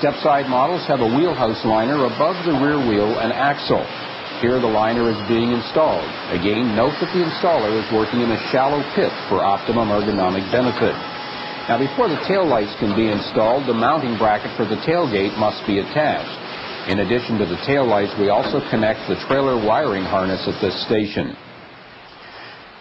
Stepside models have a wheelhouse liner above the rear wheel and axle. Here the liner is being installed. Again, note that the installer is working in a shallow pit for optimum ergonomic benefit. Now before the tail lights can be installed, the mounting bracket for the tailgate must be attached. In addition to the tail lights, we also connect the trailer wiring harness at this station.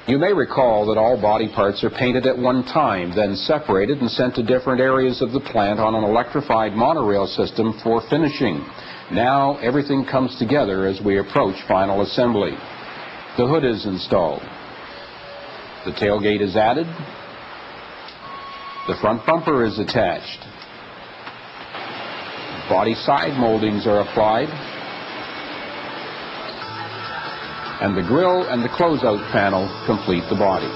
You may recall that all body parts are painted at one time, then separated and sent to different areas of the plant on an electrified monorail system for finishing. Now everything comes together as we approach final assembly. The hood is installed. The tailgate is added. The front bumper is attached. Body side moldings are applied. And the grill and the closeout panel complete the body.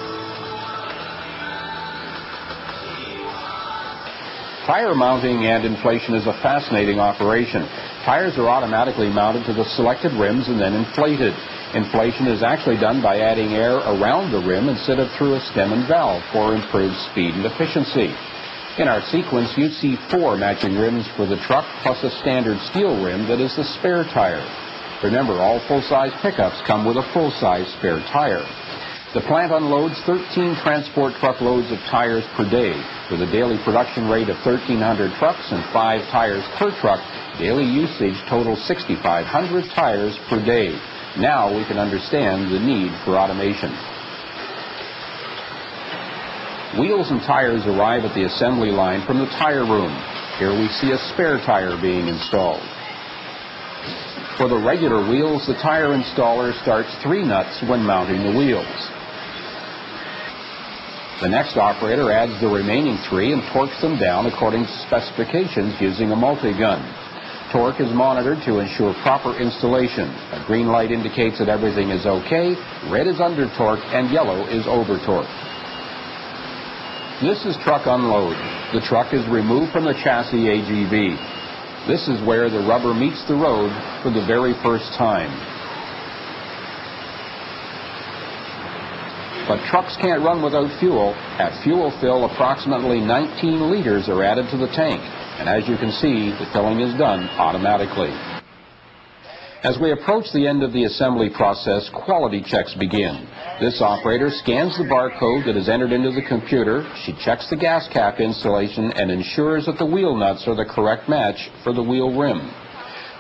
Tire mounting and inflation is a fascinating operation. Tires are automatically mounted to the selected rims and then inflated. Inflation is actually done by adding air around the rim instead of through a stem and valve for improved speed and efficiency. In our sequence, you see four matching rims for the truck plus a standard steel rim that is the spare tire. Remember, all full-size pickups come with a full-size spare tire. The plant unloads 13 transport truckloads of tires per day. With a daily production rate of 1,300 trucks and five tires per truck, daily usage totals 6,500 tires per day. Now we can understand the need for automation. Wheels and tires arrive at the assembly line from the tire room. Here we see a spare tire being installed. For the regular wheels, the tire installer starts three nuts when mounting the wheels. The next operator adds the remaining three and torques them down according to specifications using a multi-gun. Torque is monitored to ensure proper installation. A green light indicates that everything is okay, red is under torque, and yellow is over torque. This is truck unload. The truck is removed from the chassis AGV. This is where the rubber meets the road for the very first time. But trucks can't run without fuel. At fuel fill, approximately 19 liters are added to the tank. And as you can see, the filling is done automatically. As we approach the end of the assembly process, quality checks begin. This operator scans the barcode that is entered into the computer. She checks the gas cap installation and ensures that the wheel nuts are the correct match for the wheel rim.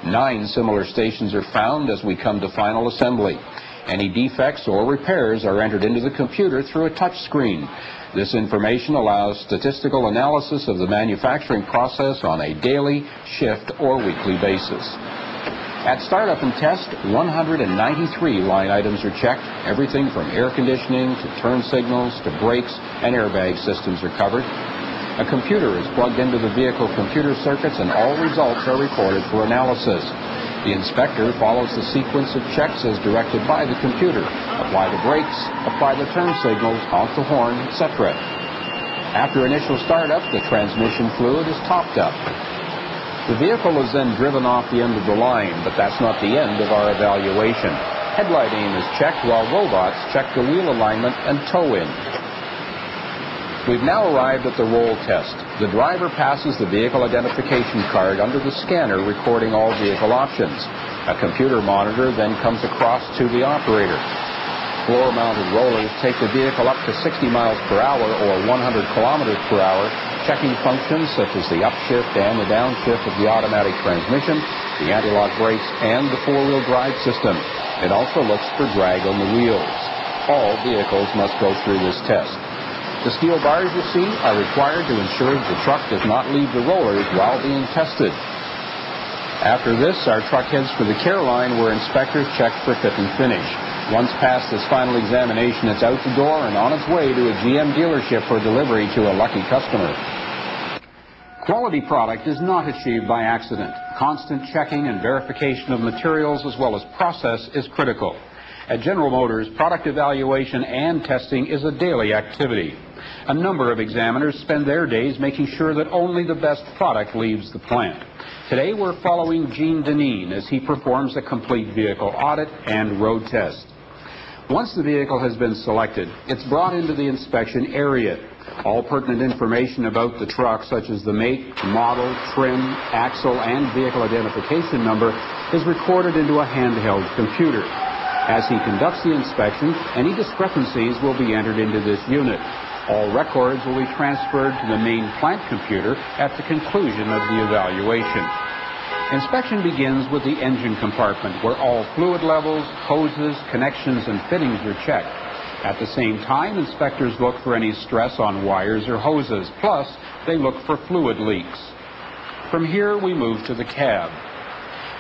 Nine similar stations are found as we come to final assembly. Any defects or repairs are entered into the computer through a touch screen. This information allows statistical analysis of the manufacturing process on a daily, shift, or weekly basis. At startup and test, 193 line items are checked. Everything from air conditioning to turn signals to brakes and airbag systems are covered. A computer is plugged into the vehicle computer circuits and all results are recorded for analysis. The inspector follows the sequence of checks as directed by the computer. Apply the brakes, apply the turn signals, honk the horn, etc. After initial startup, the transmission fluid is topped up. The vehicle is then driven off the end of the line, but that's not the end of our evaluation. Headlight aim is checked while robots check the wheel alignment and toe in. We've now arrived at the roll test. The driver passes the vehicle identification card under the scanner recording all vehicle options. A computer monitor then comes across to the operator. Floor-mounted rollers take the vehicle up to 60 miles per hour or 100 kilometers per hour, checking functions such as the upshift and the downshift of the automatic transmission, the anti-lock brakes, and the four-wheel drive system. It also looks for drag on the wheels. All vehicles must go through this test. The steel bars you see are required to ensure the truck does not leave the rollers while being tested. After this, our truck heads for the care line where inspectors check for fit and finish. Once past this final examination, it's out the door and on its way to a GM dealership for delivery to a lucky customer. Quality product is not achieved by accident. Constant checking and verification of materials as well as process is critical. At General Motors, product evaluation and testing is a daily activity. A number of examiners spend their days making sure that only the best product leaves the plant. Today we're following Gene Deneen as he performs a complete vehicle audit and road test. Once the vehicle has been selected, it's brought into the inspection area. All pertinent information about the truck, such as the make, model, trim, axle, and vehicle identification number, is recorded into a handheld computer. As he conducts the inspection, any discrepancies will be entered into this unit. All records will be transferred to the main plant computer at the conclusion of the evaluation. Inspection begins with the engine compartment, where all fluid levels, hoses, connections, and fittings are checked. At the same time, inspectors look for any stress on wires or hoses. Plus, they look for fluid leaks. From here, we move to the cab.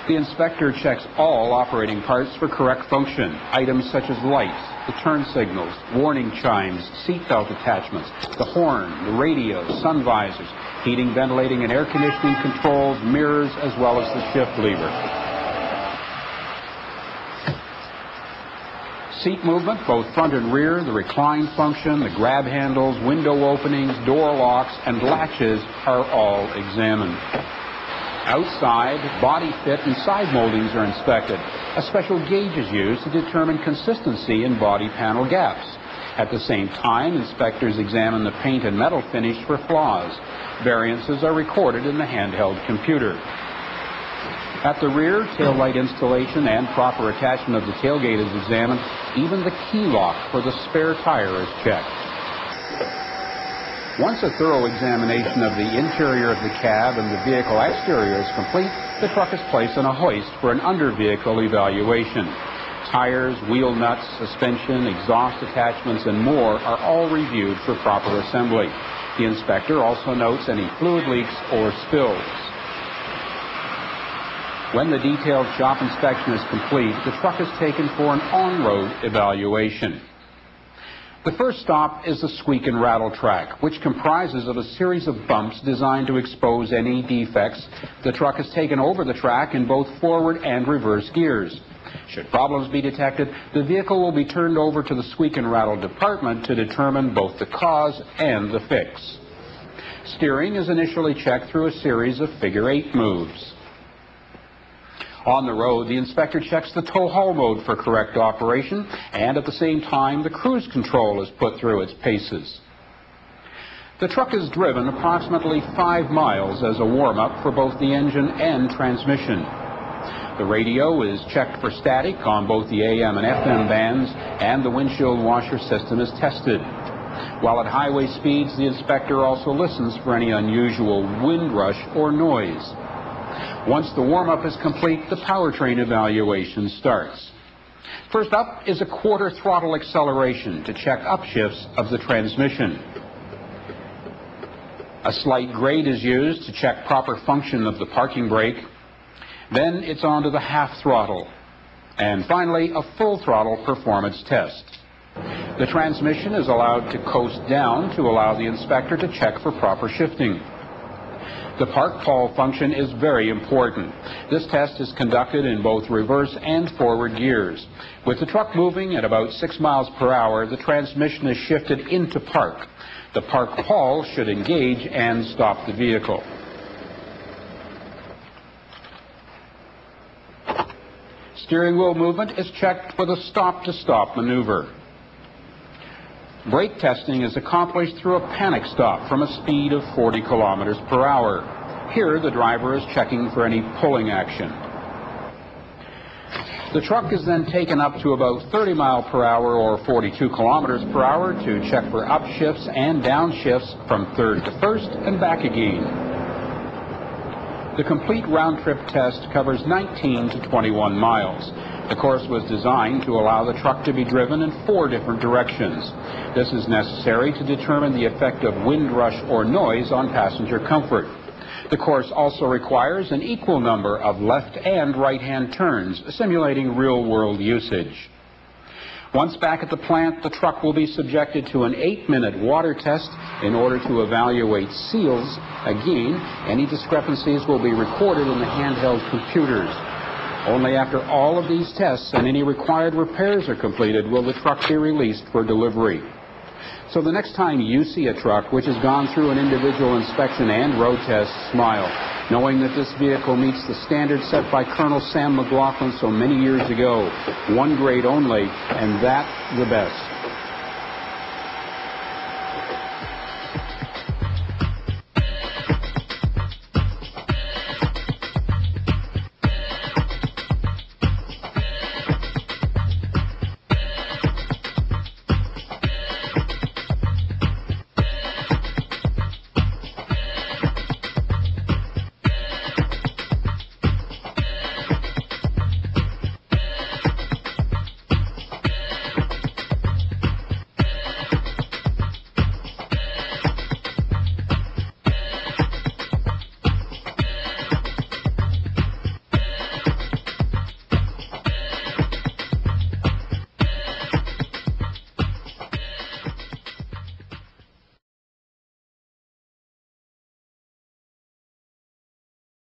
The inspector checks all operating parts for correct function. Items such as lights, the turn signals, warning chimes, seatbelt attachments, the horn, the radio, sun visors, heating, ventilating, and air conditioning controls, mirrors, as well as the shift lever. seat movement, both front and rear, the recline function, the grab handles, window openings, door locks, and latches are all examined. Outside, body fit and side moldings are inspected. A special gauge is used to determine consistency in body panel gaps. At the same time, inspectors examine the paint and metal finish for flaws. Variances are recorded in the handheld computer. At the rear, tail light installation and proper attachment of the tailgate is examined. Even the key lock for the spare tire is checked. Once a thorough examination of the interior of the cab and the vehicle exterior is complete, the truck is placed on a hoist for an under-vehicle evaluation. Tires, wheel nuts, suspension, exhaust attachments, and more are all reviewed for proper assembly. The inspector also notes any fluid leaks or spills. When the detailed shop inspection is complete, the truck is taken for an on-road evaluation. The first stop is the squeak and rattle track, which comprises of a series of bumps designed to expose any defects. The truck is taken over the track in both forward and reverse gears. Should problems be detected, the vehicle will be turned over to the squeak and rattle department to determine both the cause and the fix. Steering is initially checked through a series of figure eight moves. On the road, the inspector checks the tow haul mode for correct operation, and at the same time, the cruise control is put through its paces. The truck is driven approximately five miles as a warm-up for both the engine and transmission. The radio is checked for static on both the AM and FM bands, and the windshield washer system is tested. While at highway speeds, the inspector also listens for any unusual wind rush or noise. Once the warm-up is complete, the powertrain evaluation starts. First up is a quarter throttle acceleration to check upshifts of the transmission. A slight grade is used to check proper function of the parking brake. Then it's on to the half throttle. And finally, a full throttle performance test. The transmission is allowed to coast down to allow the inspector to check for proper shifting. The park pawl function is very important. This test is conducted in both reverse and forward gears. With the truck moving at about 6 miles per hour, the transmission is shifted into park. The park pawl should engage and stop the vehicle. Steering wheel movement is checked for the stop-to-stop -stop maneuver. Brake testing is accomplished through a panic stop from a speed of 40 kilometers per hour. Here, the driver is checking for any pulling action. The truck is then taken up to about 30 mile per hour or 42 kilometers per hour to check for upshifts and downshifts from third to first and back again. The complete round trip test covers 19 to 21 miles. The course was designed to allow the truck to be driven in four different directions. This is necessary to determine the effect of wind rush or noise on passenger comfort. The course also requires an equal number of left and right-hand turns, simulating real-world usage. Once back at the plant, the truck will be subjected to an eight-minute water test in order to evaluate seals. Again, any discrepancies will be recorded in the handheld computers. Only after all of these tests and any required repairs are completed will the truck be released for delivery. So the next time you see a truck which has gone through an individual inspection and road test, smile, knowing that this vehicle meets the standards set by Colonel Sam McLaughlin so many years ago. One grade only, and that the best.